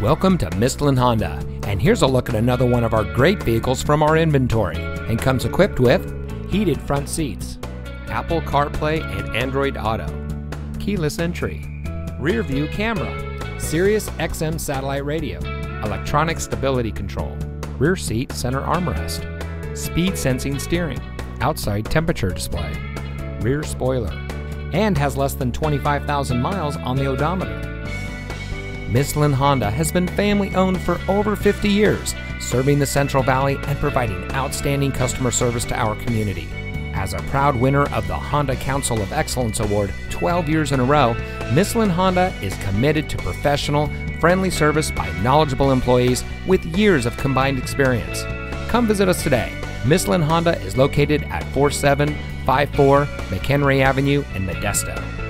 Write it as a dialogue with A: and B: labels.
A: Welcome to Mistlin Honda, and here's a look at another one of our great vehicles from our inventory, and comes equipped with heated front seats, Apple CarPlay and Android Auto, keyless entry, rear view camera, Sirius XM satellite radio, electronic stability control, rear seat center armrest, speed sensing steering, outside temperature display, rear spoiler, and has less than 25,000 miles on the odometer. Mistlin Honda has been family owned for over 50 years, serving the Central Valley and providing outstanding customer service to our community. As a proud winner of the Honda Council of Excellence Award 12 years in a row, Mistlin Honda is committed to professional, friendly service by knowledgeable employees with years of combined experience. Come visit us today. Mistlin Honda is located at 4754 McHenry Avenue in Modesto.